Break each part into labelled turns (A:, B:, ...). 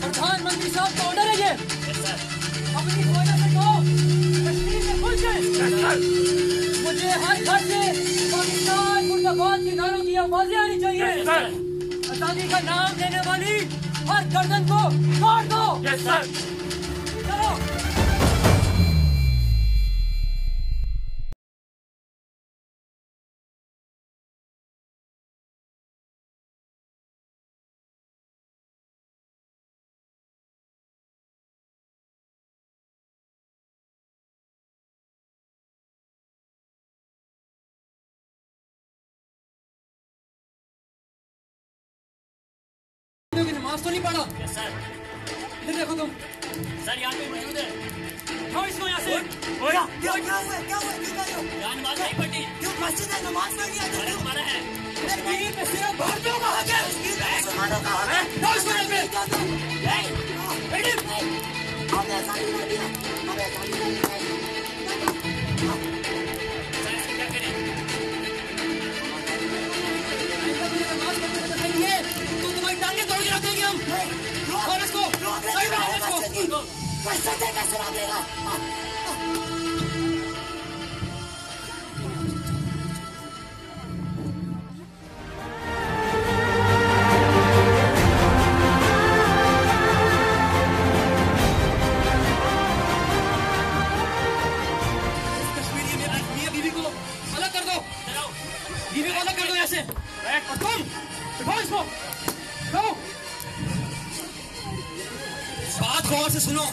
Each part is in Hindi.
A: प्रधानमंत्री साहब का ऑर्डर है ये अपनी वजह से कहो कश्मीर में घुस गए मुझे हर घर से पाकिस्तान मुर्दाबाद के नारों की आवाज़ें आनी चाहिए। आज़ादी का नाम लेने वाली हर गर्दन को काट दो। नमाज़ तो नहीं पढ़ा इधर देखो तुम।
B: सर यहाँ पे मौजूद है।
A: उठाओ इसको यहाँ से।
C: क्या क्या हुआ क्या हुआ क्यों कर रहे हो
B: यहाँ नमाज़ नहीं पढ़ी
C: क्यों मस्जिद में नमाज़ पढ़नी है
B: अरे
C: क्यों
B: तुम्हारा है।
A: कश्मीर में सिर्फ़ भारतीयों का हक है
C: मुसलमानों का हक है?
A: उठाओ इसको यहाँ पे।
C: क्या तुम
A: बैठिए।
C: हमने ऐसा नहीं कर दिया हमने ऐसा नहीं कर कैसे दे कैसे ना देगा
A: कश्मीरी गौर से सुनो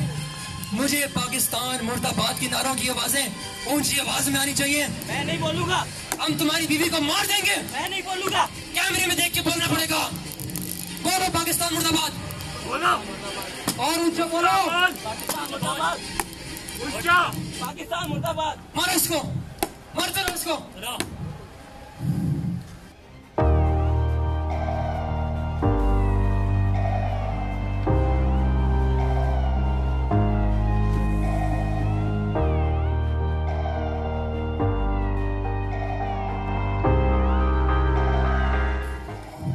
A: मुझे पाकिस्तान मुर्दाबाद की नारों की आवाज़ें ऊँची आवाज़ में आनी चाहिए।
B: मैं नहीं बोलूँगा।
A: हम तुम्हारी बीवी को मार देंगे।
B: मैं नहीं बोलूँगा।
A: कैमरे में देख के बोलना पड़ेगा। बोलो पाकिस्तान मुर्दाबाद।
B: बोलो।
A: और ऊँचा बोलो।
B: पाकिस्तान मुर्दाबाद। ऊँचा पाकिस्तान मुर्दाबाद।
A: मारो इसको। मारते रहो इसको।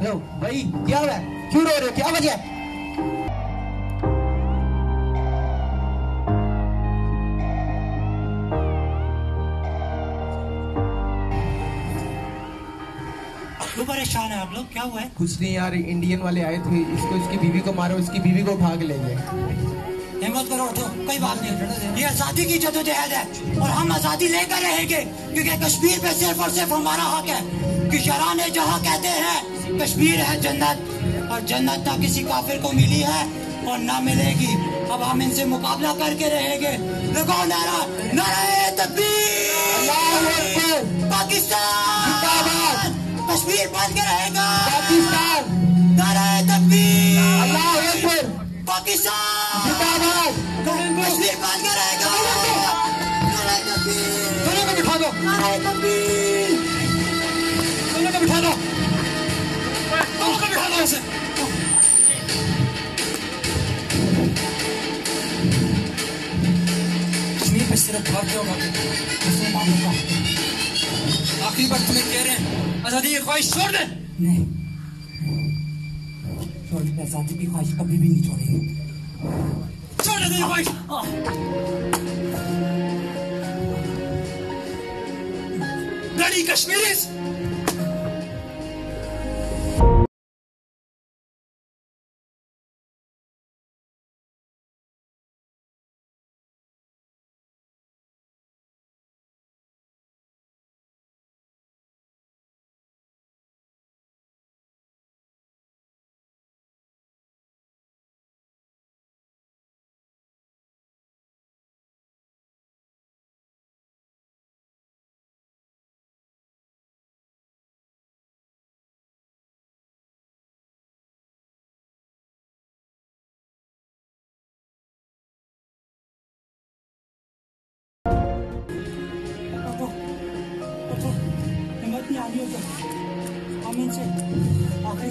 D: हेलो भाई क्या हुआ है। क्यों रो रहे हो? क्या वजह है?
C: क्यों परेशान है आप लोग क्या हुआ है?
D: कुछ नहीं यार इंडियन वाले आए थे। इसको इसकी बीवी को मारो इसकी बीवी को भाग ले गए
C: हिम्मत करो उठो। कोई बात नहीं ये आज़ादी की जदोजहद है और हम आज़ादी लेकर रहेंगे क्योंकि कश्मीर पे सिर्फ़ और सिर्फ़ हमारा हक है। कि शरान जहाँ कहते हैं कश्मीर है जन्नत और जन्नत ना किसी काफिर को मिली है और ना मिलेगी। अब हम इनसे मुकाबला करके रहेंगे। लगाओ नारा नारा तकबीर पाकिस्तान। कश्मीर बन के रहेगा।
D: पाकिस्तान।
C: नारा तकबीर पाकिस्तान। कश्मीर बन के रहेगा। नारा तकबीर
A: बिठा दो।
C: नारा तकबीर
A: बिठा दो। दो कश्मीर पे सिर्फ़ भारतीयों का
C: मुसलमानों का
A: आखिरी बार तुम्हें कह रहे हैं आज़ादी की ख्वाहिश छोड़ दे
C: नहीं छोड़ने आज़ादी की ख्वाहिश कभी भी नहीं छोड़ेगी
A: छोड़ दे ख्वाहिश ब्लडी कश्मीरीज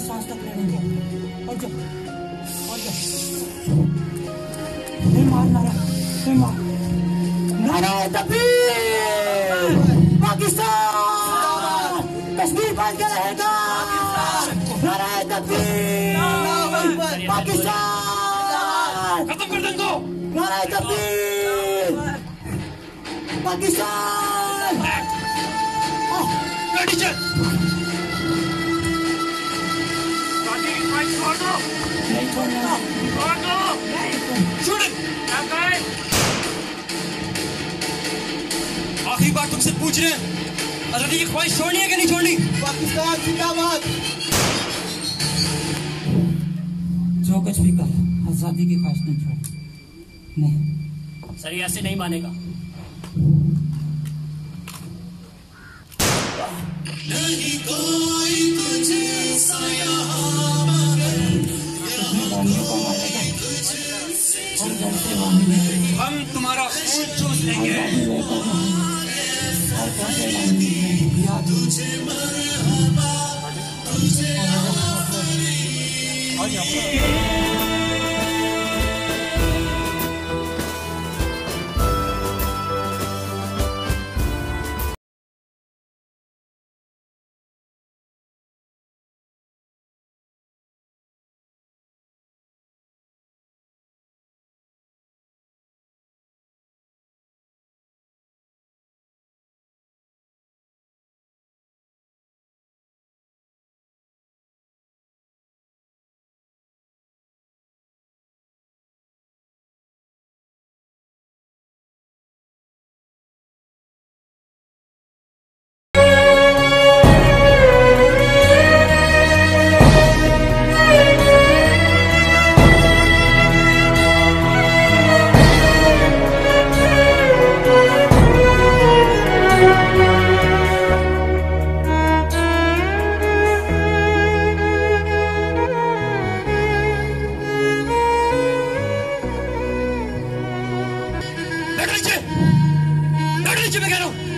C: सांस तक लड़ेंगे और जो और जो नहीं मार नारा नहीं मार नारा तकबीर पाकिस्तान कश्मीर बन रहेगा नारायण तकबीर पाकिस्तान
B: खत्म कर दंगो।
C: तकबीर पाकिस्तान
B: चल।
C: नहीं
A: आखिरी बार तुमसे पूछ रहे हैं। आज़ादी की ख्वाहिश छोड़नी है कि नहीं छोड़नी
D: पाकिस्तान जिंदाबाद।
C: जो कुछ भी कर आज़ादी की ख्वाहिश नहीं छोड़। नहीं।
B: सर ये ऐसे नहीं मानेगा
A: हम तुम्हारा खून चूस लेंगे।
C: 准备开动